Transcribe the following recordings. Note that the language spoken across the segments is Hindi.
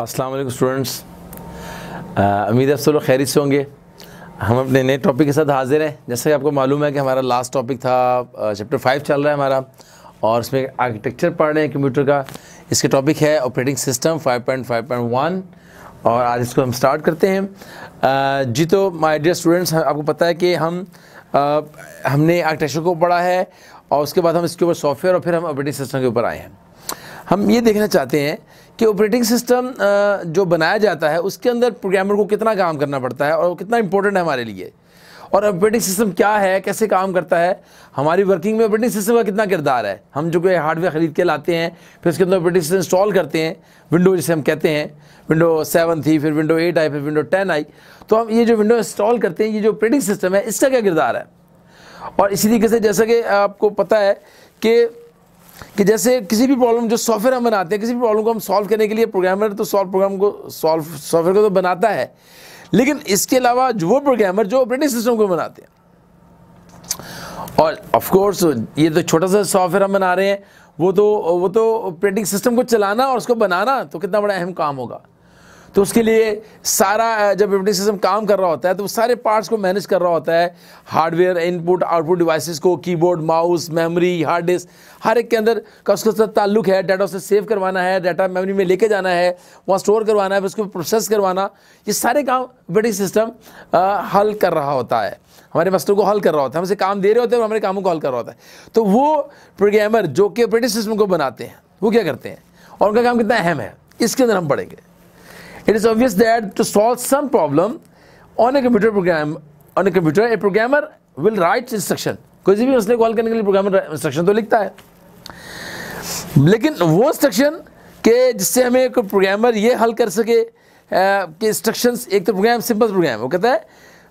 अस्सलाम वालेकुम स्टूडेंट्स। उम्मीद है सब लोग खैरियत से होंगे। हम अपने नए टॉपिक के साथ हाजिर हैं। जैसे कि आपको मालूम है कि हमारा लास्ट टॉपिक था चैप्टर फाइव चल रहा है हमारा और उसमें आर्किटेक्चर पढ़ रहे हैं कंप्यूटर का। इसके टॉपिक है ऑपरेटिंग सिस्टम 5.5.1 और आज इसको हम स्टार्ट करते हैं। जी तो माय डियर स्टूडेंट्स आपको पता है कि हम uh, हमने आर्किटेक्चर को पढ़ा है और उसके बाद हम इसके ऊपर सॉफ्टवेयर और फिर हम ऑपरेटिंग सिस्टम के ऊपर आए हैं। हम ये देखना चाहते हैं कि ऑपरेटिंग सिस्टम जो बनाया जाता है, उसके अंदर प्रोग्रामर को कितना काम करना पड़ता है और कितना इंपॉर्टेंट है हमारे लिए। और ऑपरेटिंग सिस्टम क्या है, कैसे काम करता है? हमारी वर्किंग में ऑपरेटिंग सिस्टम का कितना किरदार है? हम जो कोई हार्डवेयर ख़रीद के लाते हैं, फिर उसके अंदर ऑपरेटिंग सिस्टम इंस्टॉल करते हैं विंडो जिसे हम कहते हैं विंडो सेवन थी, फिर विंडो एट आई, फिर विंडो टेन आई तो हम ये जो विंडो इंस्टॉल करते हैं, ये जो ऑपरेटिंग सिस्टम है, इसका क्या किरदार है? और इसी तरीके से जैसा कि आपको पता है कि कि जैसे किसी भी प्रॉब्लम जो सॉफ्टवेयर हम बनाते हैं, किसी भी प्रॉब्लम को हम सॉल्व करने के लिए प्रोग्रामर तो सॉल्व प्रोग्राम को सॉल्व सॉफ्टवेयर को तो बनाता है। लेकिन इसके अलावा जो वो प्रोग्रामर जो ऑपरेटिंग सिस्टम को बनाते हैं, और ऑफ़ कोर्स ये तो छोटा सा सॉफ्टवेयर हम बना रहे हैं, वो तो वो तो ऑपरेटिंग सिस्टम को चलाना और उसको बनाना तो कितना बड़ा अहम काम होगा। तो उसके लिए सारा जब ऑपरेटिंग सिस्टम काम कर रहा होता है तो सारे पार्ट्स को मैनेज कर रहा होता है। हार्डवेयर इनपुट आउटपुट डिवाइसेस को keyboard mouse memory hard disk हर एक के अंदर का उसके साथ ताल्लुक है। डाटा उसे सेव करवाना है डाटा मेमोरी में लेके जाना है, वहाँ स्टोर करवाना है उसको प्रोसेस करवाना। ये सारे काम ऑपरेटिंग सिस्टम हल कर रहा होता है। हमारे मसलों को हल कर रहा होता है। हमसे काम दे रहे होते हैं और हमारे कामों को हल कर रहा होता है। तो वो प्रोग्रामर जो कि ऑपरेटिंग सिस्टम को बनाते हैं, वो क्या करते हैं? और उनका काम कितना अहम है? इसके अंदर हम पढ़ेंगे। It is obvious that to solve some problem, on a computer program, on a computer, a programmer will write instruction. किसी भी मसले को हल करने के लिए प्रोग्रामर इंस्ट्रक्शन तो लिखता है। लेकिन वो इंस्ट्रक्शन के जिससे हमें कोई प्रोग्रामर ये हल कर सके कि इंस्ट्रक्शंस एक तो प्रोग्राम सिंपल प्रोग्राम वो कहता है।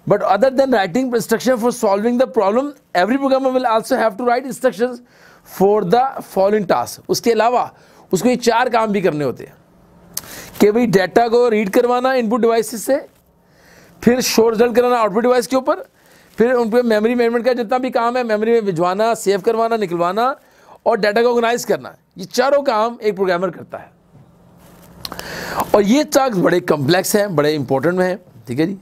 But other than writing instruction for solving the problem every programmer will also have to write instructions for the following task उसके अलावा, उसको ये चार काम भी करने होते हैं। कि भाई डाटा को रीड करवाना इनपुट डिवाइस से, फिर शोर रिज़ल्ट कराना आउटपुट डिवाइस के ऊपर, फिर उन पर मेमोरी मैनेजमेंट का जितना भी काम है मेमोरी में भिजवाना सेव करवाना, निकलवाना, और डाटा को ऑर्गेनाइज करना, ये चारों काम एक प्रोग्रामर करता है। और ये टास्क बड़े कम्प्लेक्स हैं, बड़े इंपॉर्टेंट हैं, ठीक है जी?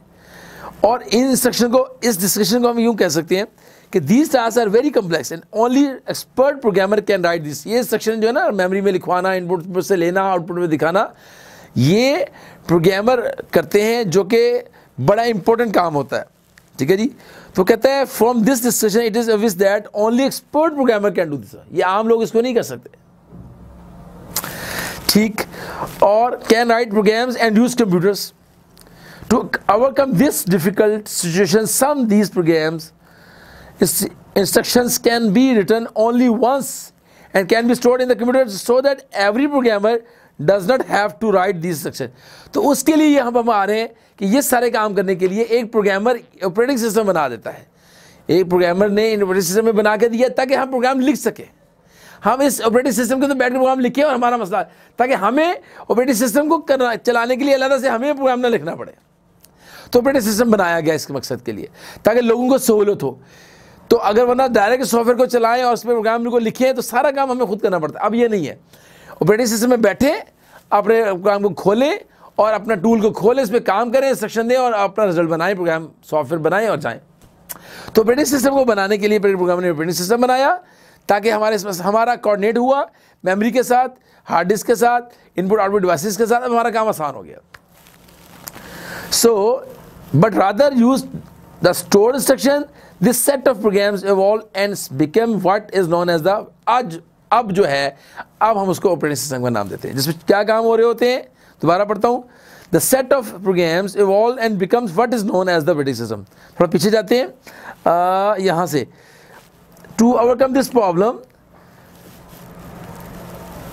और इन इंस्ट्रक्शन को, इस डिस्कशन को हम यूँ कह सकते हैं कि these tasks are very complex and only expert programmer can write this ये इंस्ट्रक्शन जो है ना मेमोरी में लिखवाना इनपुट से लेना आउटपुट में दिखाना, ये प्रोग्रामर करते हैं जो कि बड़ा इंपॉर्टेंट काम होता है। ठीक है जी? तो कहते हैं from this discussion it is obvious that only expert programmer can do this ये आम लोग इसको नहीं कर सकते। ठीक? और can write programs and use computers to overcome this difficult situation some these programs instructions can be written only once and can be stored in the computer so that every programmer does not have to write this structure तो उसके लिए यहाँ पर हम आ रहे हैं कि ये सारे काम करने के लिए एक प्रोग्रामर ऑपरेटिंग सिस्टम बना देता है। एक प्रोग्रामर ने ऑपरेटिंग सिस्टम में बना के दिया ताकि हम प्रोग्राम लिख सकें। हम इस ऑपरेटिंग सिस्टम के तो बैठ कर प्रोग्राम लिखें और हमारा मसला ताकि हमें ऑपरेटिंग सिस्टम को करना चलाने के लिए अलग से हमें प्रोग्राम ना लिखना पड़े। तो ऑपरेटिंग सिस्टम बनाया गया इसके मकसद के लिए, ताकि लोगों को सहूलत हो। तो अगर वरना डायरेक्ट सॉफ्टवेयर को चलाएँ और उसमें प्रोग्राम को लिखें तो सारा काम हमें खुद करना पड़ता है। अब ये नहीं है। ऑपरेटिंग सिस्टम में बैठे, अपने प्रोग्राम को खोलें और अपना टूल को खोलें इस पर काम करें इंस्ट्रक्शन दें और अपना रिज़ल्ट बनाएँ प्रोग्राम सॉफ्टवेयर बनाएँ और जाएँ। तो ऑपरेटिंग सिस्टम को बनाने के लिए प्रोग्राम ने ऑपरेटिंग सिस्टम बनाया, ताकि हमारे हमारा कोऑर्डिनेट हुआ मेमोरी के साथ हार्ड डिस्क के साथ इनपुट आउटपुट डिवाइसेस के साथ हमारा काम आसान हो गया। So but rather use the store instruction this set of programs evolve and become what is known as the आज अब जो है, अब हम उसको ऑपरेटिंग सिस्टम का नाम देते हैं। जिसमें क्या काम हो रहे होते हैं? दोबारा पढ़ता हूँ। The set of programs evolve and becomes what is known as the operating system थोड़ा पीछे जाते हैं। यहाँ से। To overcome this problem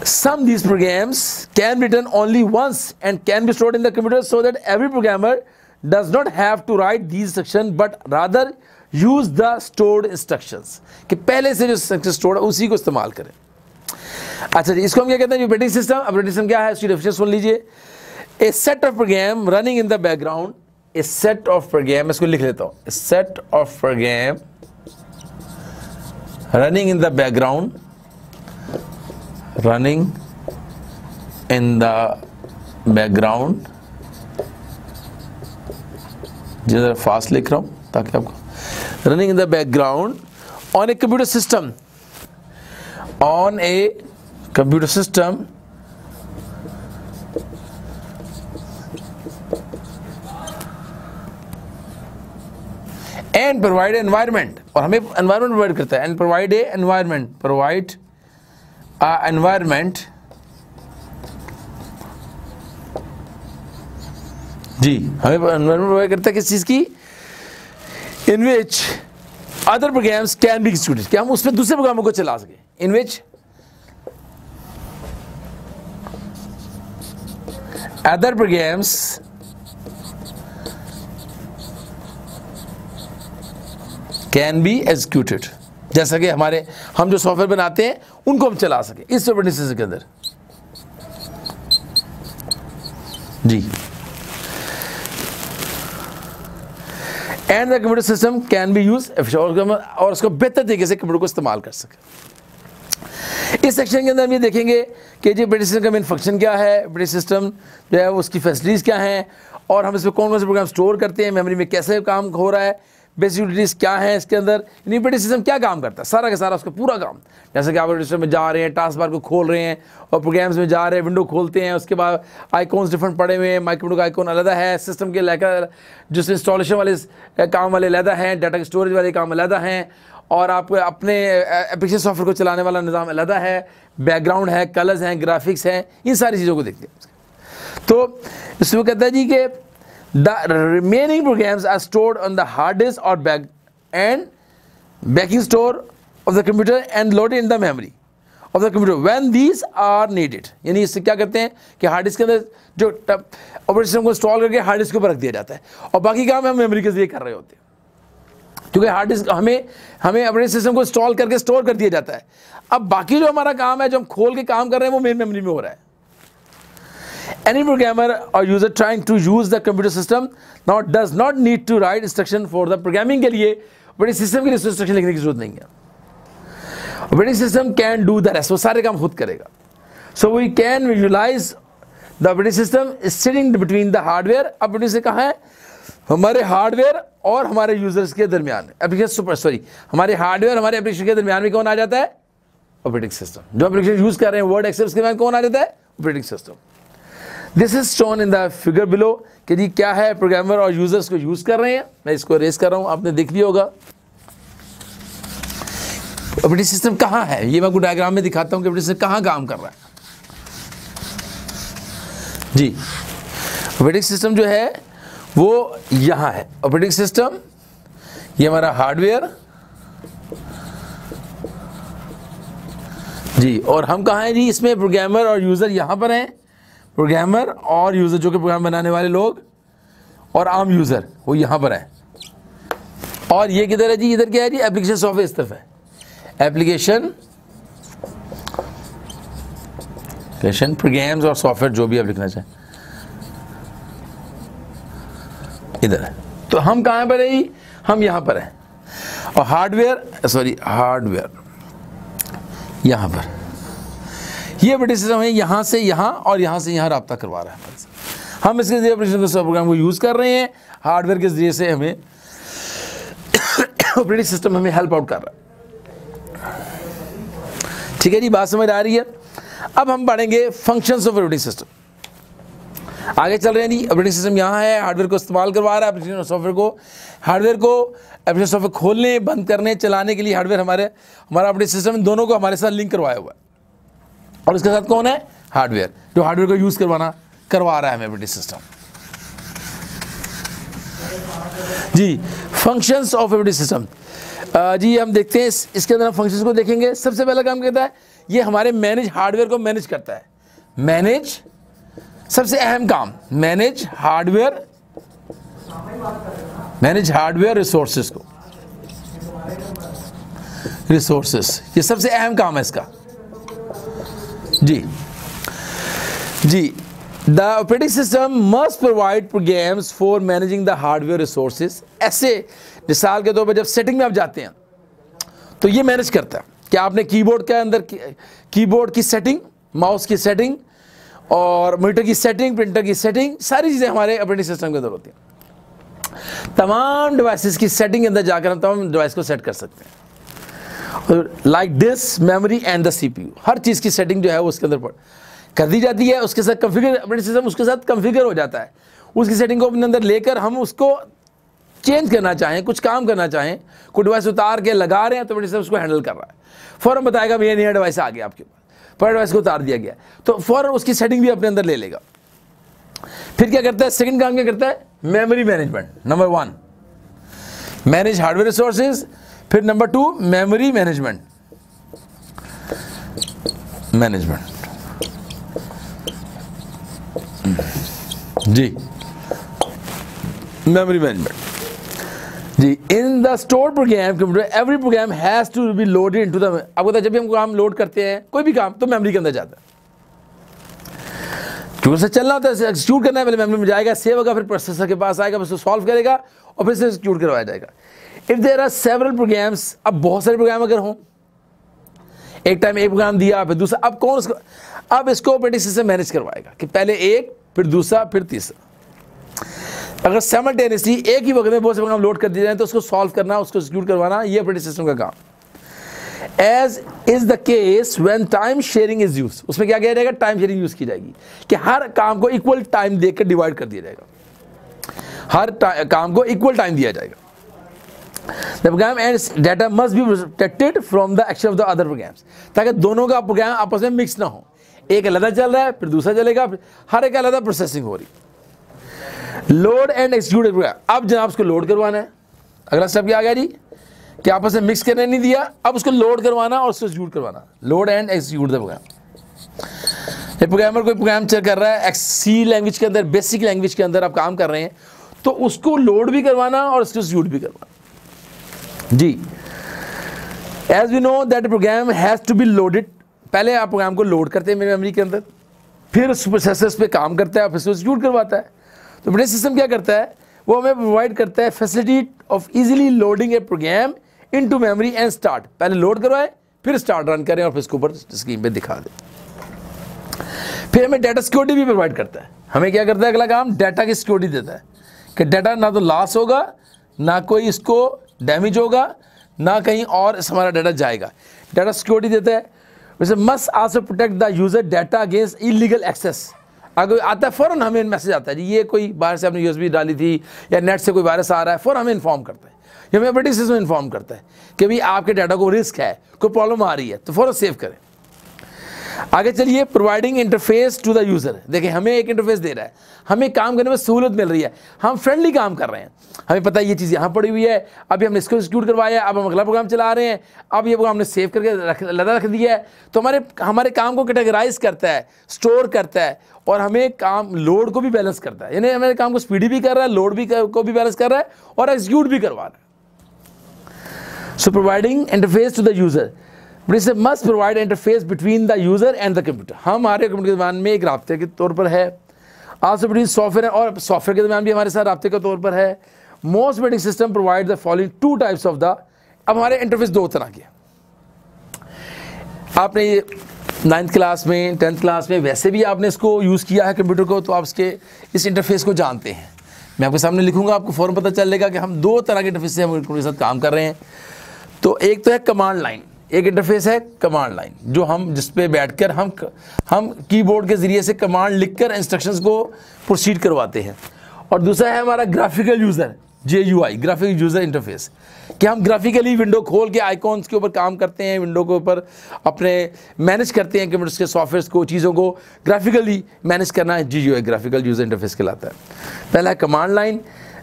some these programs can be written only once and can be stored in the computer so that every programmer does not have to write these instructions but rather use the stored instructions कि पहले से जो इंस्ट्रक्शन स्टोर्ड है उसी को इस्तेमाल करें अच्छा जी इसको हम क्या कहते हैं ऑपरेटिंग सिस्टम ऑपरेटिंग सिस्टम क्या है इसकी डेफिनेशन सुन लीजिए a set of program running in the background a set of program इसको लिख लेता हूँ set of program running in the background running in the background ज़रा फास्ट लिख रहा हूँ, ताकि आपको running in the background on a computer system on a computer system and provide environment और हमें एनवायरमेंट प्रोवाइड करता है। And provide a environment provide environment जी, हमें एनवायरमेंट प्रोवाइड करता है किस चीज़ की? In which other programs can be executed क्या हम उसमें दूसरे प्रोग्रामों को चला सके। In which other programs can be executed जैसा कि हमारे, हम जो सॉफ्टवेयर बनाते हैं उनको हम चला सके, इस सिस्टम के अंदर। जी। And the computer system can be use और उसको बेहतर तरीके से कंप्यूटर को इस्तेमाल कर सके। इस सेक्शन के अंदर हम ये देखेंगे कि जी ब्रिटिश सिस्टम का मेन फ़ंक्शन क्या है ब्रिटिश सिस्टम जो है उसकी फैसिलिटीज़ क्या हैं, और हम इसमें कौन कौन से प्रोग्राम स्टोर करते हैं मेमोरी में कैसे काम हो रहा है बेसिक यूटिलिटीज़ क्या है इसके अंदर? यूनिवर्टी सिस्टम क्या काम करता है? सारा का सारा उसका पूरा काम। जैसे कि आप रजिस्टर में जा रहे हैं टास्क बार को खोल रहे हैं और प्रोग्राम्स में जा रहे हैं विंडो खोलते हैं, उसके बाद आइकॉन्स डिफरेंट पड़े हुए हैं माइक्रोडो का आइकॉन अलग है सिस्टम के लेकर जिस इंस्टॉलेशन वाले काम वाले अलग हैं डाटा के स्टोरेज वाले काम अलग हैं और आप अपने एप्लीकेशन सॉफ्टवेयर को चलाने वाला निज़ाम अलग है बैकग्राउंड है कलर्स हैं ग्राफिक्स हैं, इन सारी चीज़ों को देखते हैं। तो इसमें कहता है जी कि The remaining programs are stored on the hard disk or back and backing store of the computer and loaded in the memory of the computer. When these are needed, यानी इससे क्या करते हैं कि हार्ड डिस्क के अंदर जो सिस्टम को इंस्टॉल करके हार्ड डिस्क के ऊपर रख दिया जाता है और बाकी काम हम मेमोरी के ज़रिए कर रहे होते हैं। क्योंकि हार्ड डिस्क हमें हमें ऑपरेटिंग सिस्टम को इंस्टॉल करके स्टोर कर दिया जाता है। अब बाकी जो हमारा काम है, जो हम खोल के काम कर रहे हैं, वो मेन मेमोरी में हो रहा है। Any programmer or user trying to use the computer system now does not need to write instruction for the programming के लिए बड़ी सिस्टम के लिए इंस्ट्रक्शन लिखने की ज़रूरत नहीं है। Operating system can do the rest वो सारे काम खुद करेगा। So we can visualise the operating system is sitting between the hardware operating से कहा है? हमारे हार्डवेयर और हमारे यूज़र्स के दरमियान। एप्लीकेशन सुपर सॉरी हमारे हार्डवेयर हमारे एप्लीकेशन के दरमियान में कौन आ जाता है? ऑपरेटिंग सिस्टम जो एप्लीकेशन यूज़ कर रहे हैं वर्ड एक्सेप्ट के दरमियान कौन आ जाता है? Operating system this is shown in the figure below कि जी क्या है प्रोग्रामर और यूज़र्स को यूज़ कर रहे हैं। मैं इसको रेस कर रहा हूँ, आपने देख लिया होगा। ऑपरेटिंग सिस्टम कहाँ है? ये मैं आपको डायग्राम में दिखाता हूँ कि ऑपरेटिंग सिस्टम कहाँ काम कर रहा है। जी। ऑपरेटिंग सिस्टम जो है, वो यहाँ है। ऑपरेटिंग सिस्टम ये हमारा हार्डवेयर जी, और हम कहा हैं? जी, इसमें प्रोग्रामर और यूज़र यहाँ पर हैं। प्रोग्रामर और यूज़र जो कि प्रोग्राम बनाने वाले लोग और आम यूज़र वो यहाँ पर है। और ये किधर है जी? इधर क्या है जी? एप्लीकेशन सॉफ्टवेयर इस तरफ़ है। एप्लीकेशन एप्लीकेशन प्रोग्राम्स और सॉफ्टवेयर जो भी आप लिखना चाहें। इधर है। तो हम कहाँ पर है हम यहाँ पर हैं। और हार्डवेयर सॉरी हार्डवेयर यहाँ पर। ये ऑपरेटिंग सिस्टम है, यहाँ से यहाँ और यहाँ से यहाँ रबता करवा रहा है हमारे हम इसके ज़रिए ऑपरेटिंग प्रोग्राम को यूज़ कर रहे हैं। हार्डवेयर के ज़रिए से हमें ऑपरेटिंग सिस्टम हमें हेल्प आउट कर रहा है। ठीक है जी, बात समझ आ रही है। अब हम पढ़ेंगे फ़ंक्शंस ऑफ़ ऑपरेटिंग सिस्टम आगे चल रहे हैं जी ऑपरेटिंग सिस्टम यहाँ है हार्डवेयर को इस्तेमाल करवा रहा है सॉफ्टवेयर को हार्डवेयर को एप्लीकेशन सॉफ्टवेयर खोलने, बंद करने, चलाने के लिए हार्डवेयर हमारे, हमारा ऑपरेटिंग सिस्टम दोनों को हमारे साथ लिंक करवाया हुआ है। और इसके साथ कौन है? हार्डवेयर जो हार्डवेयर को यूज़ करवाना करवा रहा है मेमोरी सिस्टम जी फ़ंक्शंस ऑफ़ मेमोरी सिस्टम जी हम देखते हैं इस, इसके अंदर हम फ़ंक्शंस को देखेंगे। सबसे पहला काम कहता है ये हमारे मैनेज हार्डवेयर को मैनेज करता है। मैनेज सबसे अहम काम manage hardware manage hardware resources को। रिसोर्सेज ये सबसे अहम काम है इसका। जी। जी the operating system must provide programs for managing the hardware resources ऐसे मिसाल के तौर पर जब सेटिंग में आप जाते हैं तो ये मैनेज करता है कि आपने कीबोर्ड के अंदर कीबोर्ड की सेटिंग माउस की सेटिंग और मीटर की सेटिंग प्रिंटर की सेटिंग सारी चीज़ें हमारे ऑपरेटिंग सिस्टम के अंदर होती हैं। तमाम डिवाइसेस की सेटिंग के अंदर जाकर हम तमाम डिवाइस को सेट कर सकते हैं। Like this memory and the CPU हर चीज़ की सेटिंग जो है वो उसके अंदर कर दी जाती है, उसके साथ कंफिगर ऑपरेटिंग सिस्टम उसके साथ कंफिगर हो जाता है। उसकी सेटिंग को अपने अंदर लेकर हम उसको चेंज करना चाहें, कुछ काम करना चाहें कोई डिवाइस उतार के लगा रहे हैं तो ऑपरेटिंग उसको हैंडल कर रहा है। फ़ौरन बताएगा भैया नया डिवाइस आ गया आपके पास। पर डिवाइस को उतार दिया गया। तो फ़ौरन उसकी सेटिंग भी अपने अंदर ले लेगा। फिर क्या करता है? सेकंड काम क्या करता है? Memory management number one manage hardware resources फिर number two memory management management ji. Memory management ji in the store program computer every program has to be loaded into the आपको जब भी हम काम लोड करते हैं, कोई भी काम तो मेमोरी के अंदर जाता है। क्योंकि उसे चलना होता है एक्सिक्यूट करना है, पहले मेमोरी में जाएगा सेव होगा, फिर प्रोसेसर के पास आएगा, फिर उसको सॉल्व करेगा, और फिर से एक्सिक्यूट करवाया जाएगा। If there are several programs अब बहुत सारे प्रोग्राम अगर हों, एक टाइम एक प्रोग्राम दिया, फिर दूसरा, अब कौन उसको, अब इसको ऑपरेटिंग सिस्टम मैनेज करवाएगा कि पहले एक, फिर दूसरा, फिर तीसरा। अगर सेमल्टेनियसली एक ही वक्त में बहुत से प्रोग्राम लोड कर दिए जाए तो उसको सॉल्व करना, उसको एक्सिक्यूट करवाना, ये ऑपरेटिंग सिस्टम का काम। As is the case when time sharing is use उसमें क्या किया जाएगा? टाइम शेयरिंग यूज़ की जाएगी। कि हर काम को इक्वल टाइम देकर डिवाइड कर दिया जाएगा। हर काम को इक्वल टाइम दिया जाएगा। The program and data must be protected from the action of the other programs, ताकि दोनों का प्रोग्राम आपस में मिक्स ना हो। एक अलग चल रहा है, फिर दूसरा चलेगा हर एक अलग प्रोसेसिंग हो रही लोड एंड एक्सिक्यूट अब जनाब उसको लोड करवाना है। अगला स्टेप क्या आ गया जी? कि आपस में मिक्स करने नहीं दिया, अब उसको लोड करवाना और उसको एक्सिक्यूट करवाना। Load and execute the program ये प्रोग्रामर कोई प्रोग्राम चेक कर रहा है सी लैंग्वेज के अंदर बेसिक लैंग्वेज के अंदर आप काम कर रहे हैं तो उसको लोड भी करवाना और उसको एक्सिक्यूट भी करवाना। जी। As we know that program has to be loaded पहले आप प्रोग्राम को लोड करते हैं मेरे मेमोरी के अंदर। फिर उस प्रोसेसर्स पे काम करता है फिर उसको करवाता है। तो ब्रेन सिस्टम क्या करता है? वो हमें प्रोवाइड करता है facility of easily loading a program into memory and start पहले लोड करवाए, फिर स्टार्ट रन करें और फिर इसके ऊपर स्क्रीन पे दिखा दें। फिर हमें डाटा सिक्योरिटी भी प्रोवाइड करता है। हमें क्या करता है अगला काम? डाटा की सिक्योरिटी देता है। कि डाटा ना तो लॉस होगा, ना कोई इसको डैमेज होगा, ना कहीं और हमारा डाटा जाएगा। डाटा सिक्योरिटी देता है। वैसे must also protect the user data against illegal access अगर आता है, फ़ौरन हमें मैसेज आता है जी, ये कोई बाहर से आपने यूएसबी डाली थी, या नेट से कोई वायरस आ रहा है फ़ौर हमें इन्फॉर्म करता है। या हमें ऑपरेटिंग सिस्टम इन्फॉर्म करता है कि भाई आपके डाटा को रिस्क है, कोई प्रॉब्लम आ रही है तो फ़ौरन सेव करें। आगे चलिए providing interface to the user देखिए हमें एक इंटरफेस दे रहा है। हमें काम करने में सहूलत मिल रही है। हम फ्रेंडली काम कर रहे हैं। हमें पता है ये चीज़ यहाँ पड़ी हुई है। अभी हमने इसको एक्सिक्यूट करवाया अब हम अगला प्रोग्राम चला रहे हैं। अब ये प्रोग्राम हमने सेव करके रख लदा रख दिया है। तो हमारे हमारे काम को कैटेगराइज करता है स्टोर करता है और हमें काम लोड को भी बैलेंस करता है। यानी हमारे काम को स्पीडी भी कर रहा है लोड भी कर, को भी बैलेंस कर रहा है और एग्जीक्यूट भी करवा रहा है। So providing interface to the user but must provide interface between the user and the computer हमारे कंप्यूटर के दरमियान में एक रबते के तौर पर है। आल्सो बिटवीन सॉफ्टवेयर और सॉफ्टवेयर के दरमियान भी हमारे साथ रबते के तौर पर है। Most betting system provide the following two types of the अब हमारे इंटरफेस दो तरह के आपने ये नाइन्थ क्लास में टेंथ क्लास में, वैसे भी आपने इसको यूज़ किया है कंप्यूटर को तो आप इसके, इस इंटरफेस को जानते हैं। मैं आपके सामने लिखूँगा, आपको फ़ौरन पता चलेगा कि हम दो तरह के इंटरफेस से हम कंप्यूटर के साथ काम कर रहे हैं। तो एक तो है कमांड लाइन एक इंटरफेस है कमांड लाइन जो हम, जिस पे बैठकर हम हम कीबोर्ड के ज़रिए से कमांड लिखकर इंस्ट्रक्शंस को प्रोसीड करवाते हैं। और दूसरा है हमारा graphical user G U I graphic user interface कि हम ग्राफिकली विंडो खोल के आइकॉन्स के ऊपर काम करते हैं विंडो के ऊपर अपने मैनेज करते हैं कंप्यूटर्स के सॉफ्टवेयर को, चीज़ों को। ग्राफिकली मैनेज करना G U I graphical user interface कहलाता है। पहला कमांड लाइन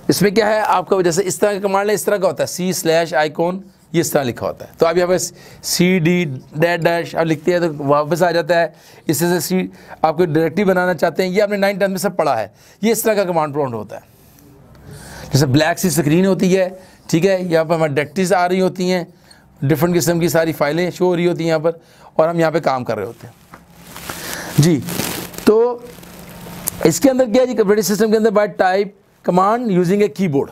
इसमें क्या है, आपका जैसे इस तरह का कमांड लाइन इस तरह का होता है सी स्लैश आइकॉन ये इस तरह लिखा होता है। तो आप यहाँ पर सी डी डैट डैश आप लिखते हैं तो वापस आ जाता है। इससे से सी आपको डायरेक्टिव बनाना चाहते हैं, ये आपने नाइन टेंथ में सब पढ़ा है। ये इस तरह का कमांड प्रॉन्ट होता है। जैसे ब्लैक सी स्क्रीन होती है, ठीक है? यहाँ पर हमारी डायरेक्टरीज आ रही होती हैं। डिफरेंट किस्म की सारी फाइलें शो हो रही होती हैं यहाँ पर, और हम यहाँ पर काम कर रहे होते हैं। जी तो इसके अंदर क्या है जी? कंप्यूटर सिस्टम के अंदर by type command using a keyboard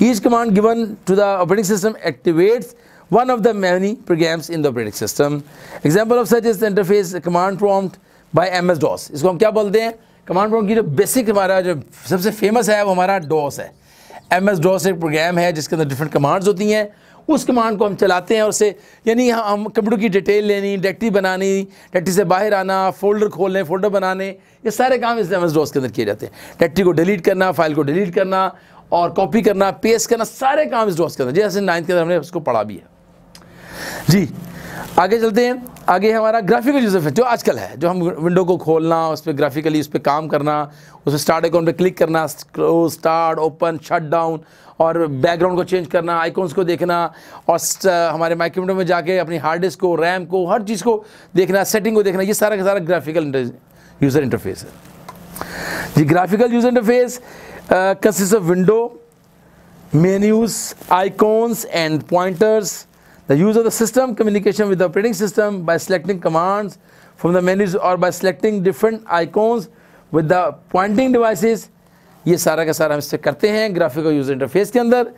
Each command given to the operating system activates one of the many programs in the operating system. Example of such is the interface command prompt, S DOS इसको हम क्या बोलते हैं? कमांड प्रॉम्प्ट की जो बेसिक हमारा जो सबसे फ़ेमस है वो हमारा डॉस है। एम एस डॉस एक प्रोग्राम है जिसके अंदर डिफरेंट कमांड्स होती हैं। उस कमांड को हम चलाते हैं और उससे यानी हम कंप्यूटर की डिटेल लेनी डेक्टी बनानी डेक्टी से बाहर आना फोल्डर खोलने फोल्डर बनाने ये सारे काम इस एम एस डॉस के अंदर किए जाते हैं। डेक्टी को डिलीट करना फ़ाइल को डिलीट करना और कॉपी करना पेस्ट करना, सारे काम इस डॉस के अंदर। जैसे नाइन्थ के अंदर हमने उसको पढ़ा भी है। जी, आगे चलते हैं। आगे हमारा ग्राफिकल यूज़र जो आजकल है, जो हम विंडो को खोलना उस पर ग्राफिकली उस पर काम करना, उस पर स्टार्ट अकाउंट पे क्लिक करना close start open shut down और बैकग्राउंड को चेंज करना आइकॉन्स को देखना, और हमारे माइक्रोमीटर में जाके अपनी हार्ड डिस्क को रैम को, हर चीज़ को देखना सेटिंग को देखना, ये सारा का सारा ग्राफिकल यूज़र इंटरफेस है। जी graphical user interface consist of window menus icons and pointers The use of the system communication with the operating system by selecting commands from the menus or by selecting different icons with the pointing devices ये सारा का सारा हम इससे करते हैं ग्राफिकल यूज़र इंटरफेस के अंदर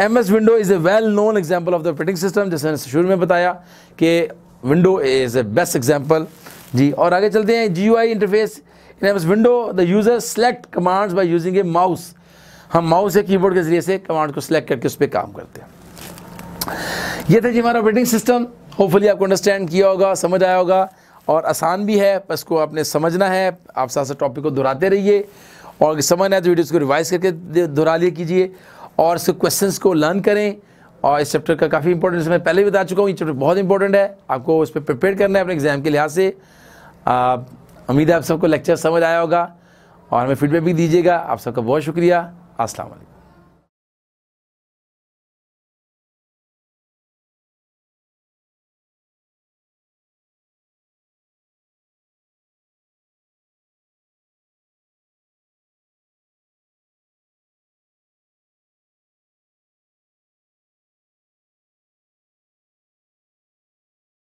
M S window is a well known example of the operating system जैसे मैंने शुरू में बताया कि window is a best example जी और आगे चलते हैं G U I interface M S window the user select commands by using a mouse हम माउस या कीबोर्ड के ज़रिए से कमांड को सिलेक्ट करके उस पर काम करते हैं। ये था जी हमारा ऑपरेटिंग सिस्टम होपफुली आपको अंडरस्टैंड किया होगा, समझ आया होगा और आसान भी है, बस को आपने समझना है। आप साथ साथ टॉपिक को दोहराते रहिए और अगर समझना है तो वीडियोज़ को रिवाइज करके दोहरा लिए कीजिए और इसके क्वेश्चंस को लर्न करें। और इस चैप्टर का काफ़ी इंपॉर्टेंट मैं पहले भी बता चुका हूँ। ये चैप्टर बहुत इंपॉर्टेंट है। आपको उस पर प्रिपेयर करना है अपने एग्ज़ाम के लिहाज से। उम्मीद है आप सबको लेक्चर समझ आया होगा और हमें फीडबैक भी दीजिएगा। आप सबका बहुत शुक्रिया। वालेकुम।